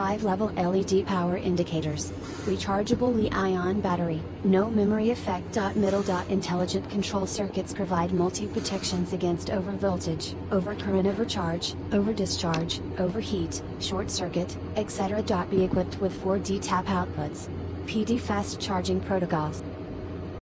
5-level LED power indicators. Rechargeable Li-ion battery, no memory effect. Middle. Intelligent control circuits provide multi-protections against overvoltage, overcurrent overcharge, overdischarge, overheat, short circuit, etc. Be equipped with 4D tap outputs. PD fast charging protocols.